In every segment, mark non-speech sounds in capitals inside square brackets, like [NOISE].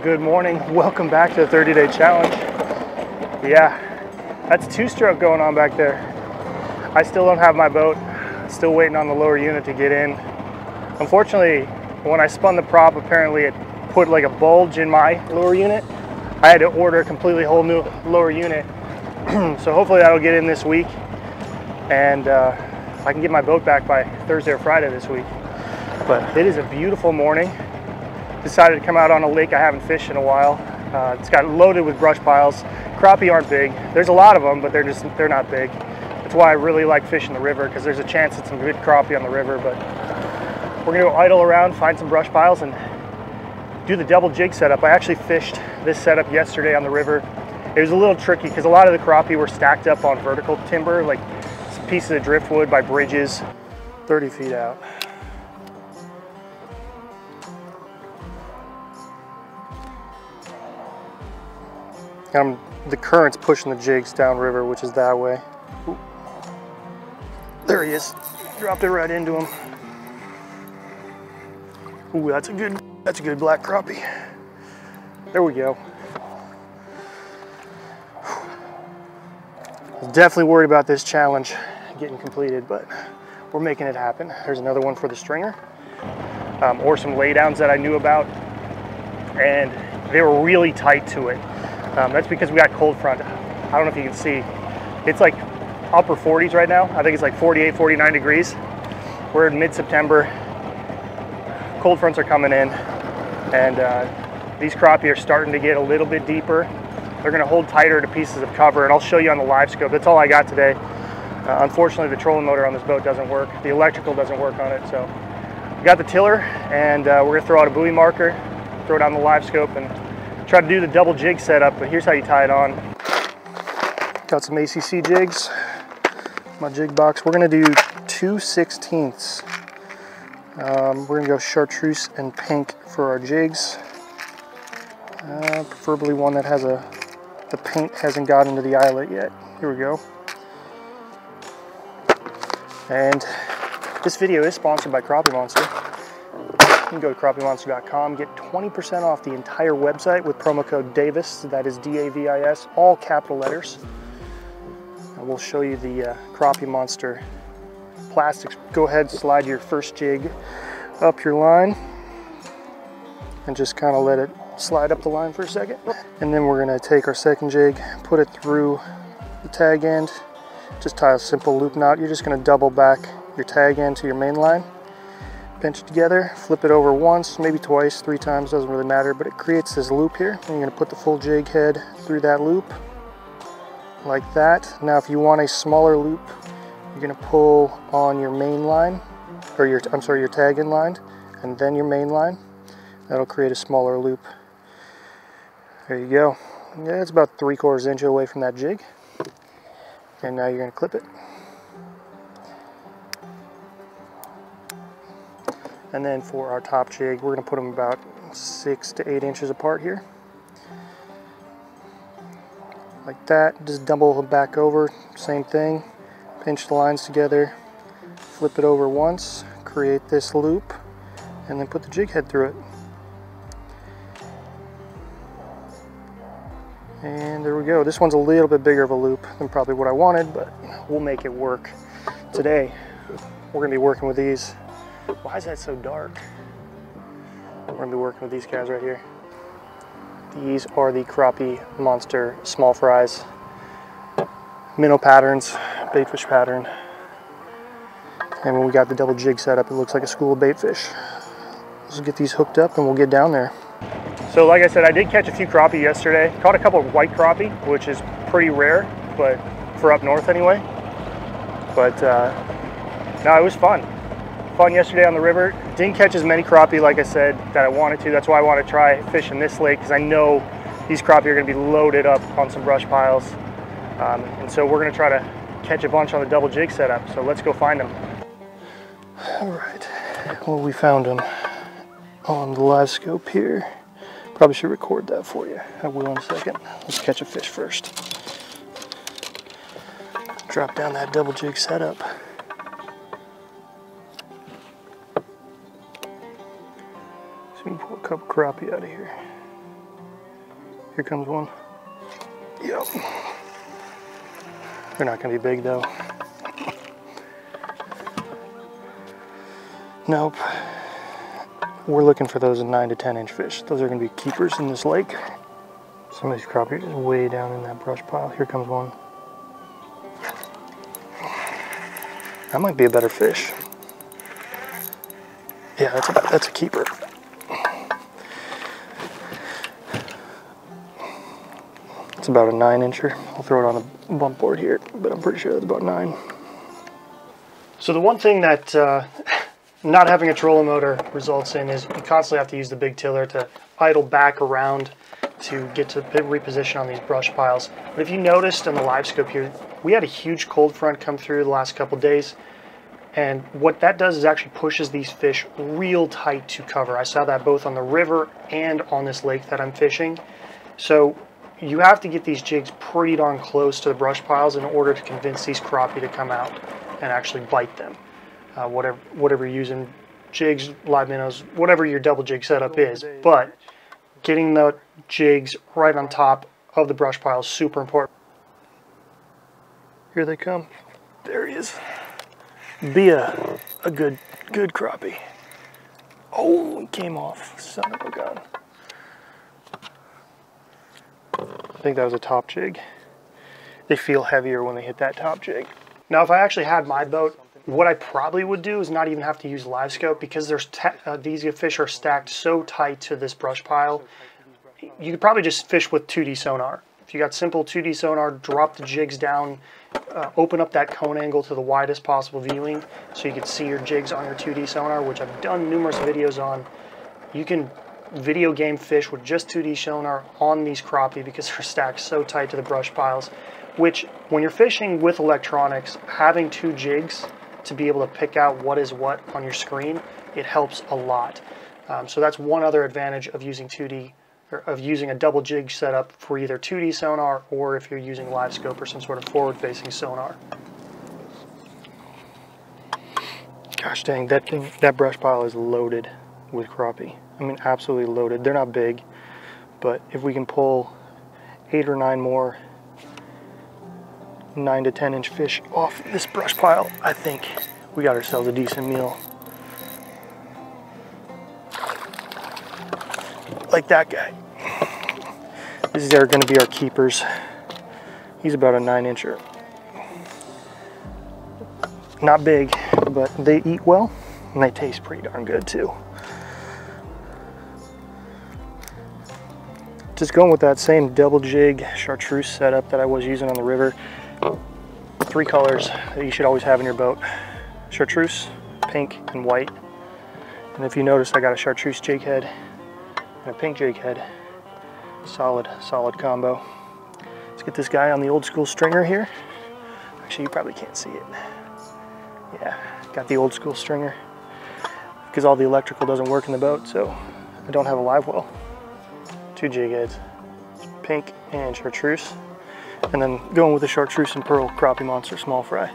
Good morning. Welcome back to the 30 day challenge. Yeah, that's two stroke going on back there. I still don't have my boat. Still waiting on the lower unit to get in. Unfortunately, when I spun the prop, apparently it put like a bulge in my lower unit. I had to order a completely whole new lower unit. [CLEARS THROAT] so hopefully that'll get in this week and uh, I can get my boat back by Thursday or Friday this week. But it is a beautiful morning. Decided to come out on a lake I haven't fished in a while. Uh, it's got loaded with brush piles. Crappie aren't big. There's a lot of them, but they're just they're not big. That's why I really like fishing the river because there's a chance at some good crappie on the river. But we're gonna go idle around, find some brush piles, and do the double jig setup. I actually fished this setup yesterday on the river. It was a little tricky because a lot of the crappie were stacked up on vertical timber, like pieces of driftwood by bridges, 30 feet out. I'm, the current's pushing the jigs downriver, which is that way. Ooh. There he is. Dropped it right into him. Ooh, that's a good, that's a good black crappie. There we go. Definitely worried about this challenge getting completed, but we're making it happen. There's another one for the stringer, um, or some laydowns that I knew about, and they were really tight to it. Um, that's because we got cold front. I don't know if you can see. It's like upper 40s right now. I think it's like 48, 49 degrees. We're in mid-September. Cold fronts are coming in, and uh, these crappie are starting to get a little bit deeper. They're gonna hold tighter to pieces of cover, and I'll show you on the live scope. That's all I got today. Uh, unfortunately, the trolling motor on this boat doesn't work. The electrical doesn't work on it, so we got the tiller, and uh, we're gonna throw out a buoy marker, throw it on the live scope, and try to do the double jig setup, but here's how you tie it on. Got some ACC jigs, my jig box. We're gonna do 2 16ths. Um, we're gonna go chartreuse and pink for our jigs. Uh, preferably one that has a, the paint hasn't got into the eyelet yet. Here we go. And this video is sponsored by Crappie Monster. Can go to crappiemonster.com, get 20% off the entire website with promo code DAVIS, that is D-A-V-I-S, all capital letters. And we'll show you the uh, Crappie Monster plastics. Go ahead, slide your first jig up your line and just kind of let it slide up the line for a second. And then we're gonna take our second jig, put it through the tag end, just tie a simple loop knot. You're just gonna double back your tag end to your main line, pinch together, flip it over once, maybe twice, three times, doesn't really matter, but it creates this loop here. And you're gonna put the full jig head through that loop, like that. Now if you want a smaller loop, you're gonna pull on your main line, or your, I'm sorry, your tag end line, and then your main line. That'll create a smaller loop. There you go. Yeah, it's about three quarters inch away from that jig. And now you're going to clip it. And then for our top jig, we're going to put them about six to eight inches apart here. Like that, just double them back over, same thing. Pinch the lines together, flip it over once, create this loop, and then put the jig head through it. And there we go. This one's a little bit bigger of a loop than probably what I wanted, but we'll make it work. Today, we're gonna be working with these. Why is that so dark? We're gonna be working with these guys right here. These are the Crappie Monster Small Fries. Minnow patterns, baitfish pattern. And when we got the double jig set up, it looks like a school of baitfish. Let's get these hooked up and we'll get down there. So like I said, I did catch a few crappie yesterday. Caught a couple of white crappie, which is pretty rare, but for up north anyway. But uh, no, it was fun. Fun yesterday on the river. Didn't catch as many crappie, like I said, that I wanted to. That's why I want to try fishing this lake, because I know these crappie are going to be loaded up on some brush piles. Um, and so we're going to try to catch a bunch on the double jig setup. So let's go find them. All right, well, we found them on the live scope here. Probably should record that for you. I will in a second. Let's catch a fish first. Drop down that double jig setup. Couple crappie out of here. Here comes one. Yep. They're not gonna be big though. Nope. We're looking for those 9 to 10 inch fish. Those are gonna be keepers in this lake. Some of these crappie are way down in that brush pile. Here comes one. That might be a better fish. Yeah, that's a, that's a keeper. It's about a nine incher. I'll throw it on the bump board here, but I'm pretty sure that's about nine. So the one thing that uh, [LAUGHS] not having a trolling motor results in is you constantly have to use the big tiller to idle back around to get to reposition on these brush piles. But if you noticed in the live scope here, we had a huge cold front come through the last couple days. And what that does is actually pushes these fish real tight to cover. I saw that both on the river and on this lake that I'm fishing. So you have to get these jigs pretty darn close to the brush piles in order to convince these crappie to come out and actually bite them. Uh, whatever, whatever you're using, jigs, live minnows, whatever your double jig setup is. But getting the jigs right on top of the brush pile is super important. Here they come. There he is. Be a, a good, good crappie. Oh, he came off. Son of a gun. I think that was a top jig. They feel heavier when they hit that top jig. Now, if I actually had my boat, what I probably would do is not even have to use live scope because there's uh, these fish are stacked so tight to this brush pile. You could probably just fish with 2D sonar. If you got simple 2D sonar, drop the jigs down, uh, open up that cone angle to the widest possible viewing so you can see your jigs on your 2D sonar, which I've done numerous videos on. You can video game fish with just 2D sonar on these crappie because [LAUGHS] they're stacked so tight to the brush piles, which when you're fishing with electronics, having two jigs to be able to pick out what is what on your screen, it helps a lot. Um, so that's one other advantage of using 2D, or of using a double jig setup for either 2D sonar or if you're using live scope or some sort of forward-facing sonar. Gosh dang, that thing, that brush pile is loaded with crappie. I mean, absolutely loaded. They're not big, but if we can pull eight or nine more nine to 10 inch fish off this brush pile, I think we got ourselves a decent meal. Like that guy. These are gonna be our keepers. He's about a nine incher. Not big, but they eat well and they taste pretty darn good too. Just going with that same double jig chartreuse setup that I was using on the river. Three colors that you should always have in your boat. Chartreuse, pink, and white. And if you notice, I got a chartreuse jig head and a pink jig head. Solid, solid combo. Let's get this guy on the old school stringer here. Actually, you probably can't see it. Yeah, got the old school stringer because all the electrical doesn't work in the boat, so I don't have a live well two jig heads, pink and chartreuse. And then going with the chartreuse and pearl crappie monster small fry.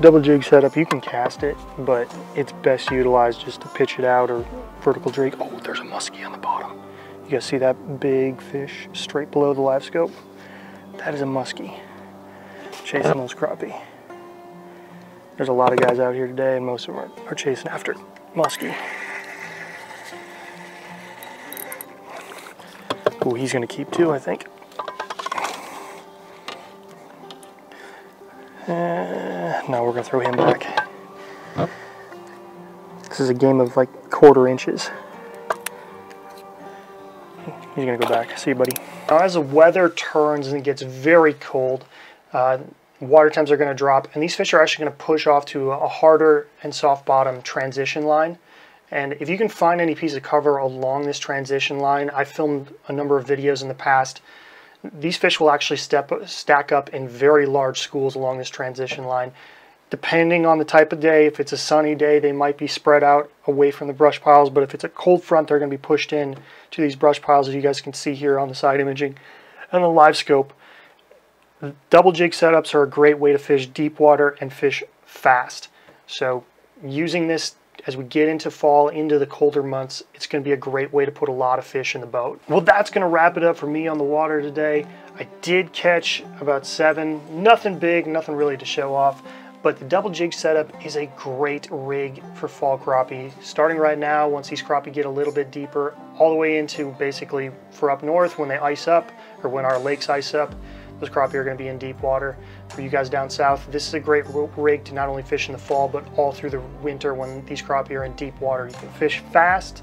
Double jig setup, you can cast it, but it's best utilized just to pitch it out or vertical drag. Oh, there's a muskie on the bottom. You guys see that big fish straight below the live scope? That is a muskie chasing those crappie. There's a lot of guys out here today and most of them are, are chasing after muskie. He's gonna keep two, I think. Uh, now we're gonna throw him back. This is a game of like quarter inches. He's gonna go back. See you, buddy. Now, as the weather turns and it gets very cold, uh, water temps are to drop, and these fish are actually to push off to a harder and soft bottom transition line. And if you can find any piece of cover along this transition line, I filmed a number of videos in the past. These fish will actually step, stack up in very large schools along this transition line. Depending on the type of day, if it's a sunny day, they might be spread out away from the brush piles, but if it's a cold front, they're going to be pushed in to these brush piles, as you guys can see here on the side imaging and the live scope. Double jig setups are a great way to fish deep water and fish fast. So using this as we get into fall, into the colder months, it's going to be a great way to put a lot of fish in the boat. Well, that's going to wrap it up for me on the water today. I did catch about seven, nothing big, nothing really to show off, but the double jig setup is a great rig for fall crappie. Starting right now, once these crappie get a little bit deeper, all the way into basically for up north when they ice up, or when our lakes ice up, those crappie are going to be in deep water. For you guys down south, this is a great rig to not only fish in the fall, but all through the winter when these crappie are in deep water. You can fish fast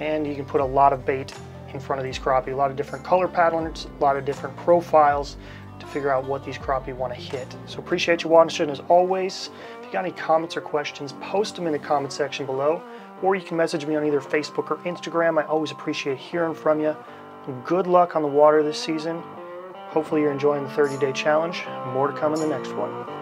and you can put a lot of bait in front of these crappie, a lot of different color patterns, a lot of different profiles to figure out what these crappie want to hit. So appreciate you watching as always. If you got any comments or questions, post them in the comment section below, or you can message me on either Facebook or Instagram. I always appreciate hearing from you. Good luck on the water this season. Hopefully you're enjoying the 30 day challenge. More to come in the next one.